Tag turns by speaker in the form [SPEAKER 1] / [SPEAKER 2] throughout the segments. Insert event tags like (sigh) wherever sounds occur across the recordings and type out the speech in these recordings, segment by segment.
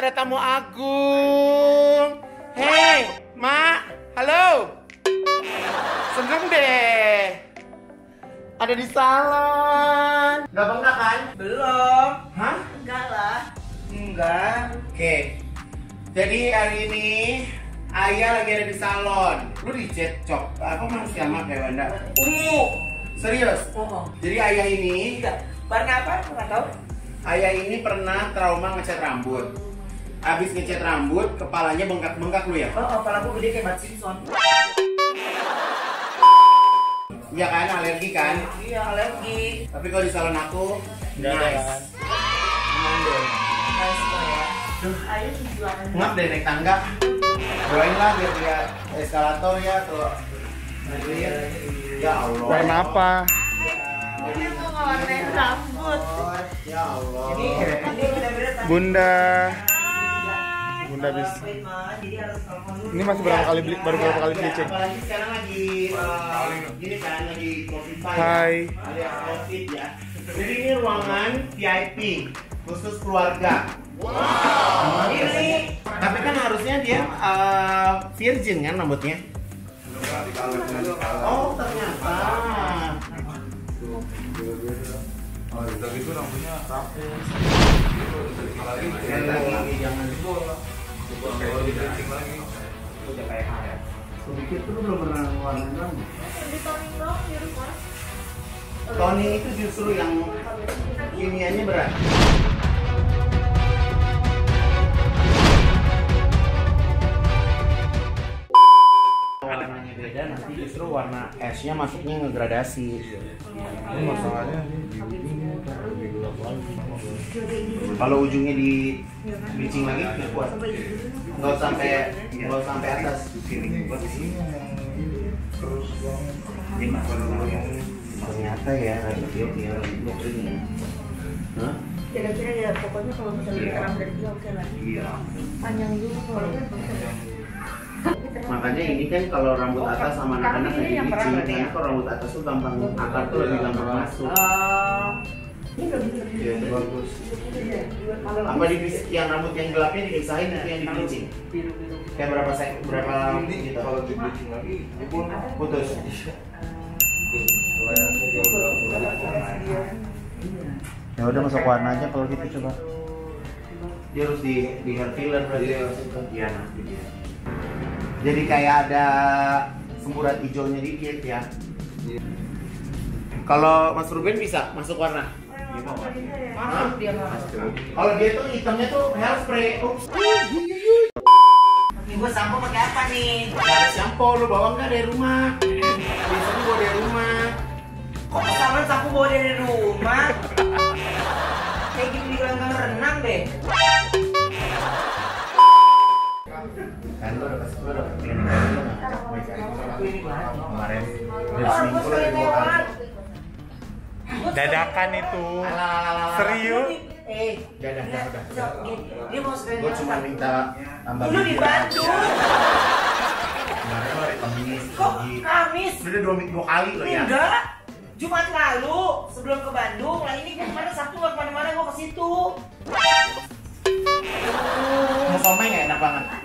[SPEAKER 1] ketemu Agung. Hei, Mak. Halo. Seneng deh. Ada di salon. Gak bangga kan?
[SPEAKER 2] Belum.
[SPEAKER 1] Hah?
[SPEAKER 2] Enggak lah.
[SPEAKER 1] Enggak. Oke. Jadi hari ini Ayah lagi ada di salon. Lu di jet cok. Apa masih sama kayak Wanda?
[SPEAKER 2] Ungu.
[SPEAKER 1] Serius?
[SPEAKER 2] Oh.
[SPEAKER 1] Jadi ayah ini,
[SPEAKER 2] Enggak. Warna apa? Enggak tahu.
[SPEAKER 1] ayah ini pernah trauma ngecat rambut. Abis ngecat rambut, kepalanya bengkak-bengkak lu ya?
[SPEAKER 2] Oh, kalau aku gede kayak Bart Simpson.
[SPEAKER 1] Iya kan, alergi kan?
[SPEAKER 2] Iya, alergi.
[SPEAKER 1] Tapi kalau di salon aku,
[SPEAKER 3] Nggak
[SPEAKER 1] nice.
[SPEAKER 3] kan?
[SPEAKER 1] Aman deh.
[SPEAKER 2] Nice kok ya.
[SPEAKER 1] Duh,
[SPEAKER 2] Ayo
[SPEAKER 1] ngap deh naik tangga. Doain lah biar dia eskalator ya atau gitu ya. Ya Allah.
[SPEAKER 3] Warna apa?
[SPEAKER 2] Ini mau ngewarnain rambut.
[SPEAKER 1] Ya Allah.
[SPEAKER 2] Ini ini benar-benar tadi.
[SPEAKER 3] Bunda.
[SPEAKER 2] Hai.
[SPEAKER 3] Bunda bis.
[SPEAKER 2] Ngapain, Ma? Jadi harus telepon dulu.
[SPEAKER 3] Ini masih berapa kali beli baru berapa kali bleaching?
[SPEAKER 1] Apalagi sekarang lagi uh, gini kan lagi covid ya.
[SPEAKER 3] Hai.
[SPEAKER 1] Covid ya. Jadi ini ruangan VIP khusus keluarga. Wow. Ini tapi kan harusnya dia uh, virgin kan rambutnya. Oh ternyata.
[SPEAKER 4] Oh, udah gitu rambutnya rapi.
[SPEAKER 1] Sekali lagi jangan
[SPEAKER 4] Kalau di bleaching lagi.
[SPEAKER 1] Udah kayak ya. Tuh belum pernah ngeluarin. Toning itu justru yang kimianya berat. Beda, nanti justru warna esnya masuknya ngegradasi.
[SPEAKER 4] Ini masalahnya di.
[SPEAKER 1] Kalau ujungnya di bleaching lagi nggak kuat. Nggak sampai nggak sampai atas.
[SPEAKER 4] Ini ini terus.
[SPEAKER 1] Ternyata ya dia dia rambutnya kering ya. Hah?
[SPEAKER 5] kira-kira ya pokoknya kalau misalnya kita rambut dari dia oke lah
[SPEAKER 1] Iya.
[SPEAKER 5] panjang dulu kalau
[SPEAKER 1] Makanya ini kan kalau rambut atas sama anak-anak lagi
[SPEAKER 5] ini yang
[SPEAKER 1] bleaching,
[SPEAKER 5] pernah
[SPEAKER 1] karena
[SPEAKER 5] ya?
[SPEAKER 1] kalau rambut atas tuh gampang akar tuh lebih gampang masuk.
[SPEAKER 2] Oh.
[SPEAKER 5] ini udah bisa
[SPEAKER 1] Iya, itu bagus.
[SPEAKER 5] kalau
[SPEAKER 1] Apa di yang rambut yang gelapnya dipisahin itu yang di bleaching?
[SPEAKER 2] Biru-biru.
[SPEAKER 1] Kayak berapa sek berapa
[SPEAKER 4] Ini
[SPEAKER 1] gitu?
[SPEAKER 4] kalau di bleaching lagi,
[SPEAKER 1] Putus.
[SPEAKER 4] udah udah
[SPEAKER 3] Ya udah masuk warna aja kalau gitu coba.
[SPEAKER 1] Dia harus di di hair filler berarti.
[SPEAKER 4] Iya.
[SPEAKER 1] Iya nanti dia. Jadi kayak ada semburat hijaunya dikit ya. Kalau Mas Ruben bisa masuk warna?
[SPEAKER 2] Masuk dia masuk.
[SPEAKER 1] Kalau dia tuh hitamnya tuh hairspray. Ups.
[SPEAKER 2] Ini gua sampo pakai apa nih?
[SPEAKER 1] Gak ada shampoo, lu bawa nggak dari rumah? Biasanya bawa dari rumah.
[SPEAKER 2] Kok kesamaan sapu bawa dari rumah? Kayak gini di gelanggang renang deh.
[SPEAKER 1] Kan lu udah lu kemarin. Dari seminggu
[SPEAKER 2] gua
[SPEAKER 1] lu
[SPEAKER 2] sekali
[SPEAKER 1] dua kali.
[SPEAKER 2] lewat.
[SPEAKER 3] Dadakan itu. Serius?
[SPEAKER 2] Eh,
[SPEAKER 1] Udah, udah.
[SPEAKER 2] Dia mau sekali
[SPEAKER 1] Gue cuma minta tambah
[SPEAKER 2] Lu di
[SPEAKER 1] bibir.
[SPEAKER 2] Bandung.
[SPEAKER 1] Kemarin hari Kamis,
[SPEAKER 2] Kok. Kamis?
[SPEAKER 1] Udah dua minggu dua kali lo ya.
[SPEAKER 2] Enggak. Jumat lalu sebelum ke Bandung. Lah ini gue kemarin Sabtu nggak ke mana-mana gue ke situ.
[SPEAKER 1] Mau somai nggak enak banget?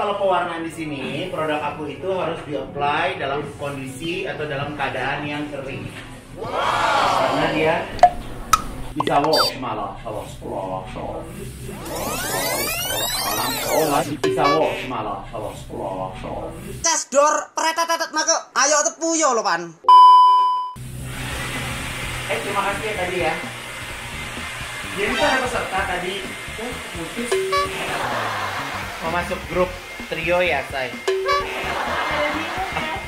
[SPEAKER 1] kalau pewarnaan di sini, produk aku itu harus di-apply dalam kondisi atau dalam keadaan yang kering. Karena dia bisa wash malah. Oh, masih bisa wash malah, wash.
[SPEAKER 6] Cas dor pretetetet maka ayo tepu yo lo pan.
[SPEAKER 1] Eh, terima kasih ya tadi ya. Jadi ada peserta tadi. Eh, putus. Mau masuk grup trio ya, say?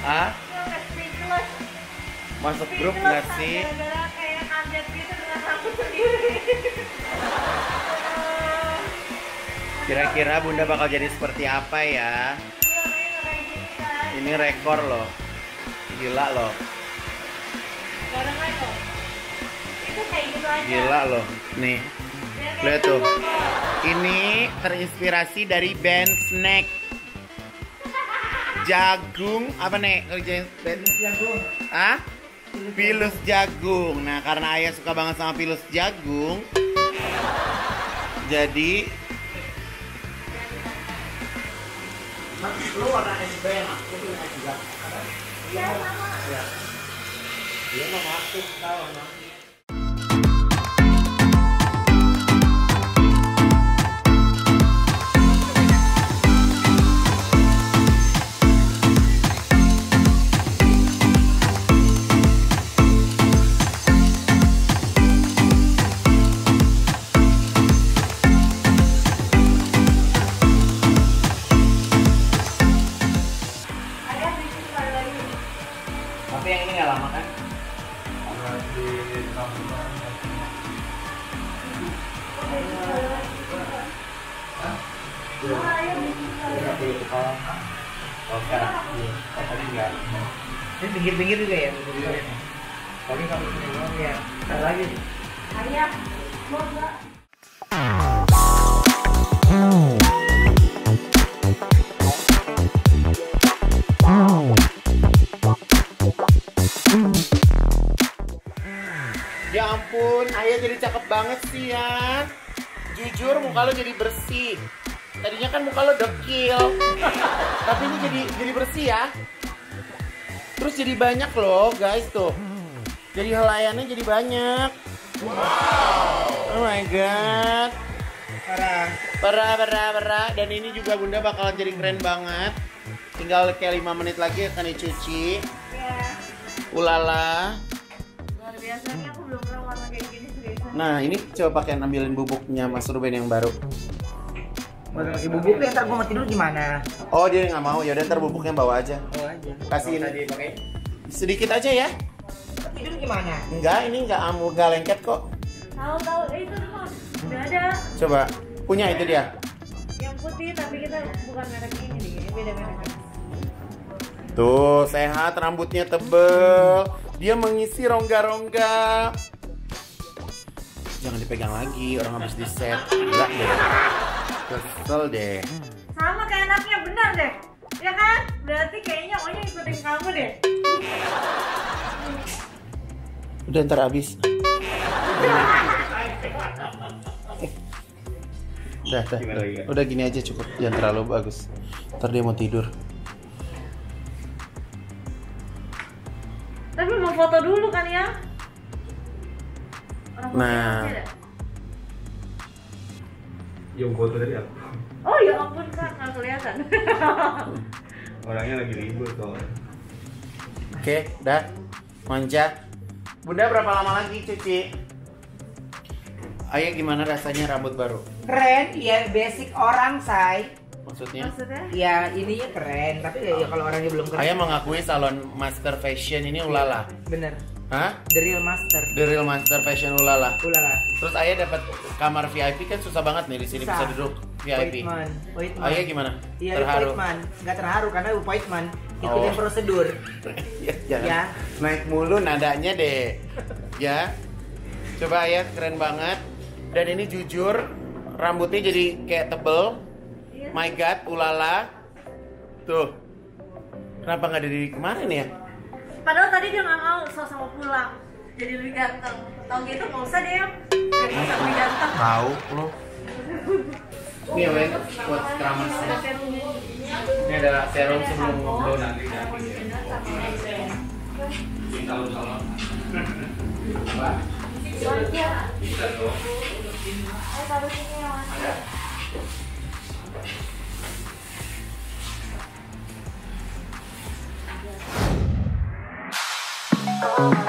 [SPEAKER 1] Hah? Masuk grup nggak sih? Kira-kira Bunda bakal jadi seperti apa ya? Ini rekor loh. Gila loh. Gila loh. Nih, lihat tuh. Terinspirasi dari band Snack. Jagung apa nih? Kerjain band
[SPEAKER 2] Jagung.
[SPEAKER 1] Ah? Pilus jagung. Nah, karena ayah suka banget sama pilus jagung, jadi lu warna SB aku tuh juga.
[SPEAKER 5] Iya, sama.
[SPEAKER 1] Dia mau masuk tahu
[SPEAKER 5] sekali lagi.
[SPEAKER 1] Oh sekarang? Oh, tadi enggak.
[SPEAKER 2] Ini pinggir-pinggir juga ya. pinggir-pinggir. Tapi kalau ini doang ya. Ntar lagi.
[SPEAKER 5] Ayah, mau nggak?
[SPEAKER 1] Ya ampun, ayah jadi cakep banget sih ya. Jujur muka lo jadi bersih. Tadinya kan muka lo dekil. Tapi ini jadi jadi bersih ya. Terus jadi banyak loh guys tuh. Jadi helayannya jadi banyak. Oh my god.
[SPEAKER 2] Parah.
[SPEAKER 1] Parah, parah, parah. Dan ini juga bunda bakal jadi keren banget. Tinggal kayak 5 menit lagi akan dicuci.
[SPEAKER 5] Ya,
[SPEAKER 1] Ulala.
[SPEAKER 5] luar biasa nih aku belum pernah warna kayak gini seriusan.
[SPEAKER 1] Nah ini coba pakai ambilin bubuknya Mas Ruben yang baru.
[SPEAKER 2] Mau pakai bubuknya ntar gua mau tidur gimana?
[SPEAKER 1] Oh dia nggak mau, yaudah ntar bubuknya bawa aja.
[SPEAKER 2] Oh aja.
[SPEAKER 1] Kasih ini. Sedikit aja ya.
[SPEAKER 2] Tidur gimana?
[SPEAKER 1] Enggak, ini nggak amu nggak lengket kok.
[SPEAKER 5] Tahu tahu eh, itu mah udah ada
[SPEAKER 1] Coba punya itu dia.
[SPEAKER 5] yang putih tapi kita bukan merek ini nih, ini beda merek.
[SPEAKER 1] Tuh sehat, rambutnya tebel. Dia mengisi rongga-rongga. Jangan dipegang lagi, orang habis di set. Enggak deh. Kesel deh.
[SPEAKER 5] Sama kayak anaknya benar deh. Ya kan? Berarti kayaknya Onya ikutin kamu deh.
[SPEAKER 1] Udah ntar habis. Udah, udah, udah, udah gini aja cukup, jangan terlalu bagus. Ntar dia mau tidur.
[SPEAKER 5] Tapi mau foto dulu kan ya? Orang
[SPEAKER 1] Nah.
[SPEAKER 4] Yang foto dari aku.
[SPEAKER 5] Oh ya ampun kak, nggak kelihatan. (laughs)
[SPEAKER 4] Orangnya lagi libur soalnya.
[SPEAKER 1] Oke, dah. Manja. Bunda berapa lama lagi cuci? Ayah gimana rasanya rambut baru?
[SPEAKER 2] Keren, ya basic orang say.
[SPEAKER 1] Maksudnya?
[SPEAKER 5] Maksudnya?
[SPEAKER 2] Ya ininya keren, tapi ya, ya kalau orangnya belum keren.
[SPEAKER 1] Ayah mengakui salon Master Fashion ini ulala.
[SPEAKER 2] Bener.
[SPEAKER 1] Hah?
[SPEAKER 2] The real master.
[SPEAKER 1] The Real Master Fashion ulala.
[SPEAKER 2] Ulala.
[SPEAKER 1] Terus ayah dapat kamar VIP kan susah banget nih di sini bisa duduk VIP.
[SPEAKER 2] Appointment. Appointment.
[SPEAKER 1] Ayah gimana?
[SPEAKER 2] Iya,
[SPEAKER 1] Terharu.
[SPEAKER 2] appointment. Nggak terharu karena appointment.
[SPEAKER 1] Oh.
[SPEAKER 2] Ikutin prosedur. (laughs)
[SPEAKER 1] ya, jangan
[SPEAKER 2] Ya.
[SPEAKER 1] naik mulu nadanya deh. Ya. Coba ayah keren banget. Dan ini jujur rambutnya jadi kayak tebel.
[SPEAKER 5] Iya.
[SPEAKER 1] My God, ulala. Tuh. Kenapa nggak dari kemarin ya?
[SPEAKER 5] Padahal tadi dia nggak mau sama pulang. Jadi lebih ganteng. Tau gitu nggak usah deh. Biar bisa lebih ganteng.
[SPEAKER 1] Tahu lo. Ini Wen, buat keramas.
[SPEAKER 5] Ada serumnya.
[SPEAKER 1] Ini ada serum sebelum ngobrol nanti.
[SPEAKER 5] Soalnya. Eh, taruh sini ya mas.
[SPEAKER 7] Oh,